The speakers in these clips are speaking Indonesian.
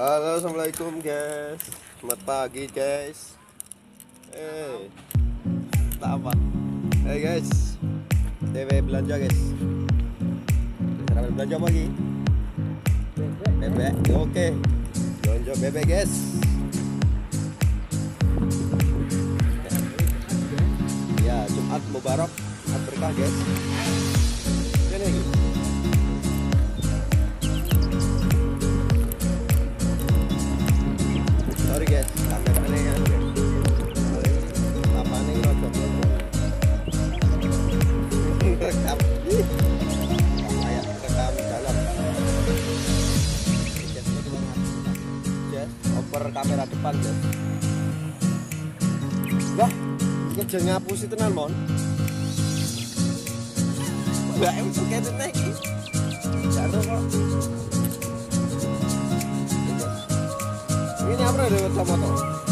Halo, assalamualaikum guys. Selamat pagi guys. Eh, apa. Hey guys, TV belanja guys. Sekarang belanja pagi. Bebek, oke. Belanja bebek guys. Ya, Jumat Mubarak, Jumat berkah guys. Ini lagi. Oper kamera depan guys Wah, kerja ngapusi tenan mon. Wah, emang suka tenan iki. Jatuh kok Ini apa ada sama tuh?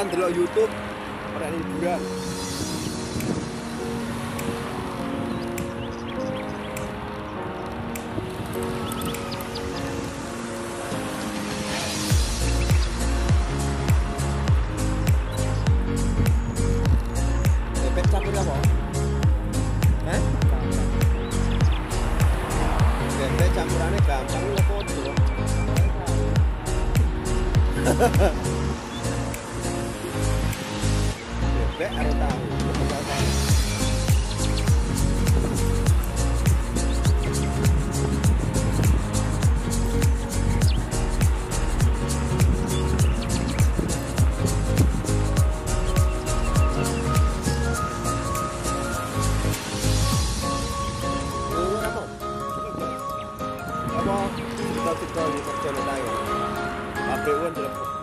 Kan delok YouTube ora? Bebek campurannya gampang foto. Bebek harus tahu. Bebek tahu. Ini apa? Apa? Cerita-cerita di kerja tayo. Pabrik kan telepon.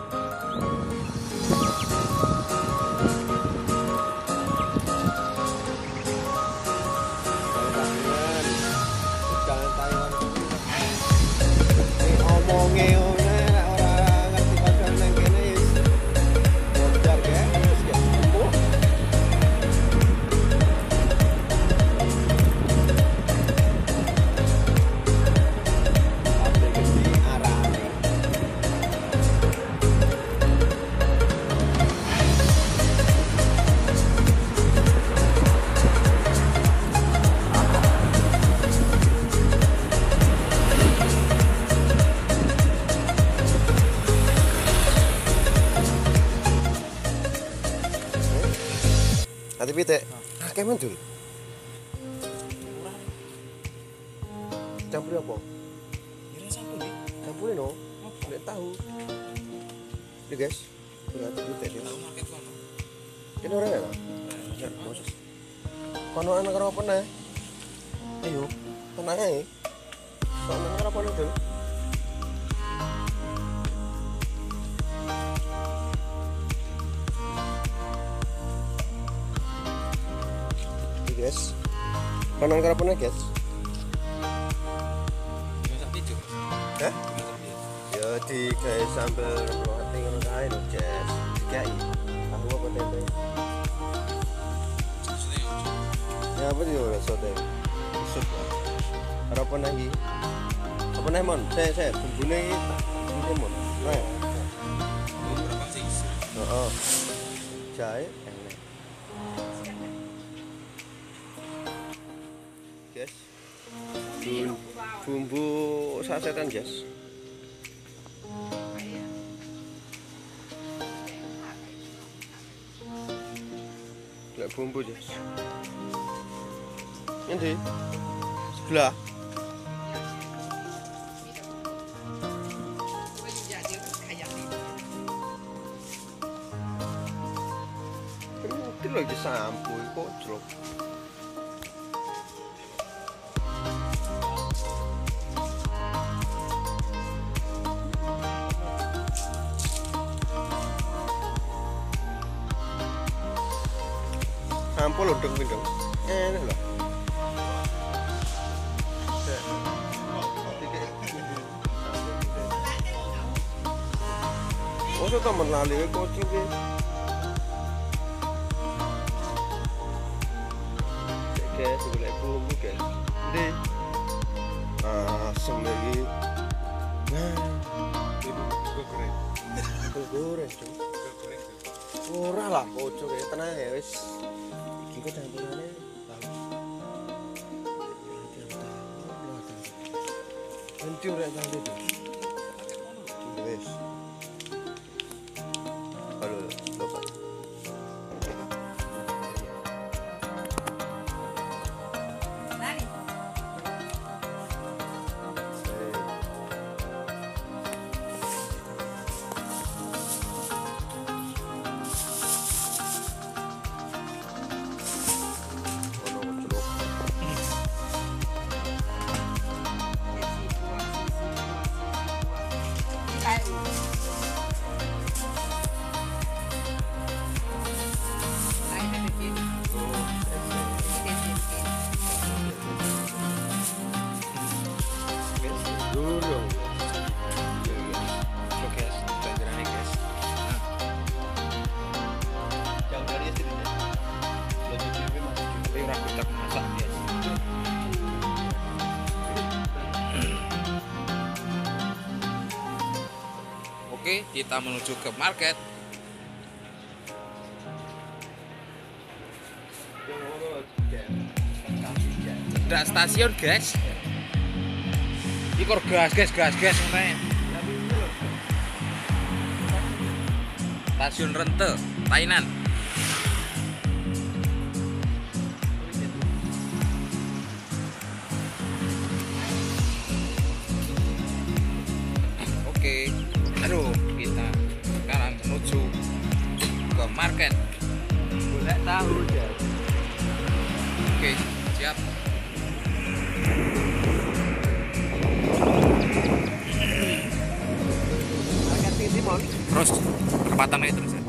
Pitik. Akeh men dul. Campur apa? Campur no. Nek tahu. Ini guys. Ini ati pitik ini. Ini ora ya? Ya, bos. Kono anak karo apa nih? Ayo, tenang ae. Kono anak karo apa nih, Dul? Guys. Karo apa nih, guys? Hah? Ya di kayak sambal roti ngono kae lho, Jess. Dikai. Tahu apa tempe? Ya apa dia ora sote. Sup. Apa lagi? Apa nih mon? Saya saya bumbune ini mon. Nah. Heeh. Jahe Guys. Bumbu, sasetan, guys. Gak bumbu sih. Ini sebelah. Itu lagi sampo, kocok. Sampo dong dong. Enak loh. Masa temen lali ya. guys, golek bumbu guys. Ndi? Asem lagi. Nah, goreng aku goreng, Cuk. goreng Ora lah, kocok ya tenang ya wis. iku campurane bau yang tahu lah tentu rek tentu wis kita menuju ke market. Tidak stasiun, guys. Ikor gas, gas, gas, gas, ngene. Stasiun Rente, Tainan. Oke, aduh ke market. Boleh tahu ya. Oke, siap. Terus perempatan itu terus. ya.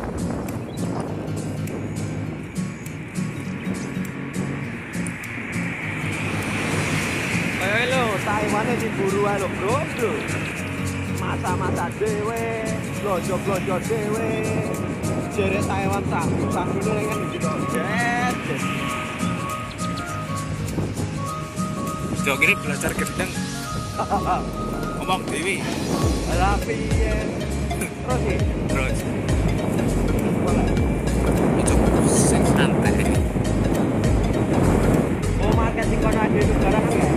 Eh lo, Taiwan diburu ae lo, Bro, Bro. Masa-masa dhewe, blojo-blojo dhewe. Jere Taiwan sabu-sabune kan gitu. Jet. Jauh gini belajar gendeng. Ngomong Dewi. Lah piye? Terus sih. Terus. Oh, marketing kono ada itu barang kan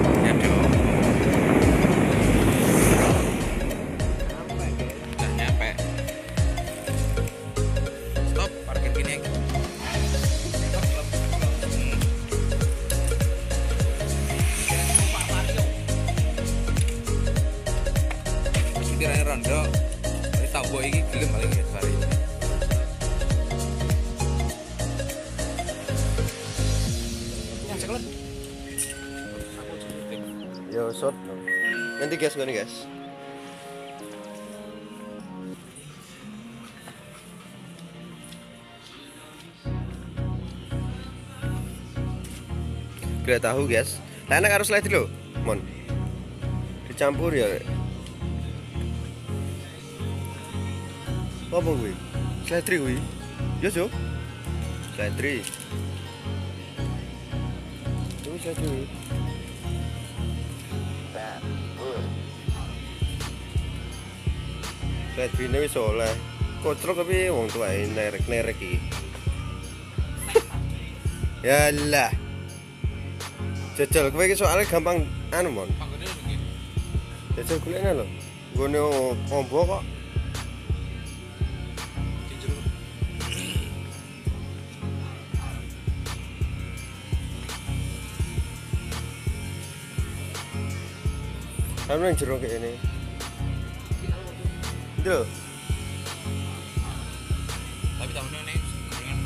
Ini tambo ini gelem paling ya sekalian. Yo, shot. Nanti guys, gini guys. Gak tahu guys. Enak harus lihat dulu, mon. Dicampur ya. Apa gue? Seledri gue. Yo, Jo. Seledri. Ini seledri. Seledri ini wis oleh. Kocrok tapi wong tuwae nerek-nerek iki. Yalah. Jajal kowe iki soalnya gampang anu mon. Jajal kulene lho. Nggone ombo kok. Kan yang jero kayak ini. Itu. Tapi tahunnya ini dengan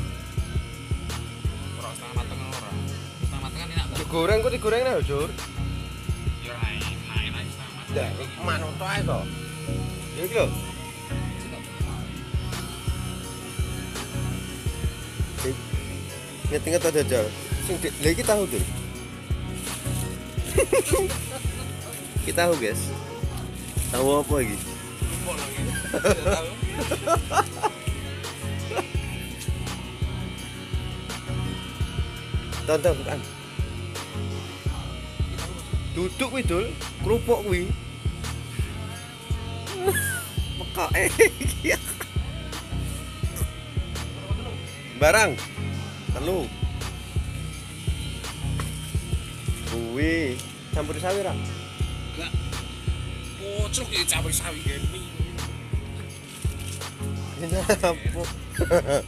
orang setengah mateng orang. Setengah mateng kan enak. Jok goreng kok digoreng nah, Jur. Ya naik, naik naik setengah mateng. Dah, manut ae to. Ya iki lho. Jal. Sing lha iki tahu tuh. Kita tahu, guys. Tahu apa lagi? Tonton bukan. Duduk kuwi, Dul. Kerupuk kuwi. Mekak eh. Barang. Telu. Kuwi campur sawi ra? Pocok ya campur sawi gini. Nyapu.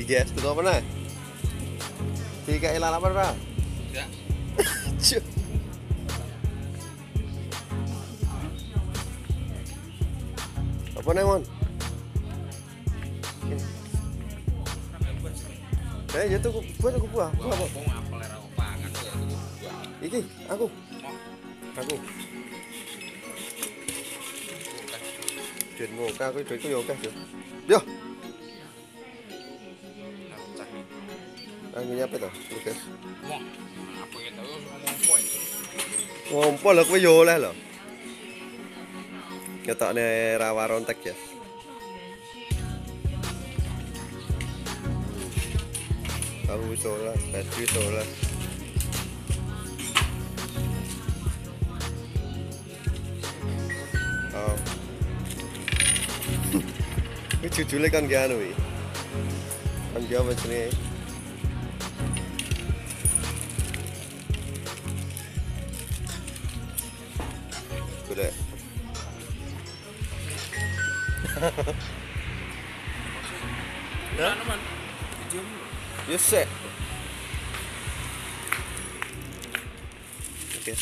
Iki es tuh apa nah? Tiga ilang apa? Enggak. Cuk. Apa nih, Mon? Eh, ya tuh buat aku buah. Buah apa? Ya itu. Iki, aku. Aku. Chuyện ngô ca cái chuyện có vô ca chưa? Yo, anh nyapa to. Oke. Mau. Apa yang tahu ngomong poin. Ngompo lho kowe yo oleh lho. Ketokne rawa rontek ya. Tahu solas, bateri solas. Jujule kan ki anu iki. Kan ki apa jenenge? Golek. Ya? man. Yo sik. Oke.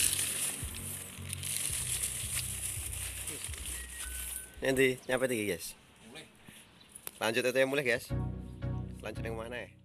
Nanti nyampe tiga guys. Lanjut itu yang mulai guys. Lanjut yang mana ya?